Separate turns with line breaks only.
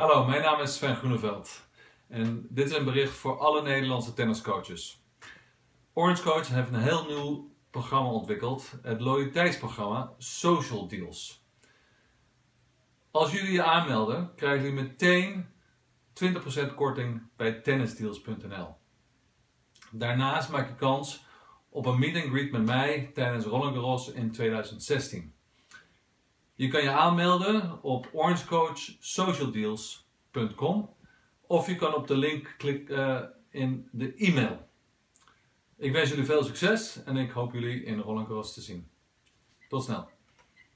Hallo, mijn naam is Sven Groeneveld en dit is een bericht voor alle Nederlandse tenniscoaches. Orange Coach heeft een heel nieuw programma ontwikkeld, het loyaliteitsprogramma Social Deals. Als jullie je aanmelden, krijgen jullie meteen 20% korting bij tennisdeals.nl. Daarnaast maak je kans op een meet and greet met mij tijdens Roland Garros in 2016. Je kan je aanmelden op orangecoachsocialdeals.com of je kan op de link klikken uh, in de e-mail. Ik wens jullie veel succes en ik hoop jullie in Roland Garros te zien. Tot snel.